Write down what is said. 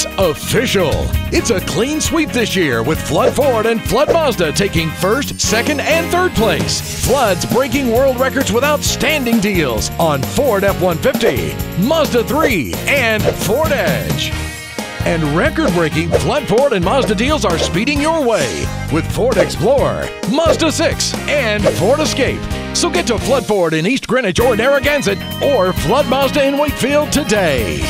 It's official. It's a clean sweep this year with Flood Ford and Flood Mazda taking first, second, and third place. Flood's breaking world records with outstanding deals on Ford F 150, Mazda 3, and Ford Edge. And record breaking Flood Ford and Mazda deals are speeding your way with Ford Explorer, Mazda 6, and Ford Escape. So get to Flood Ford in East Greenwich or Narragansett or Flood Mazda in Wakefield today.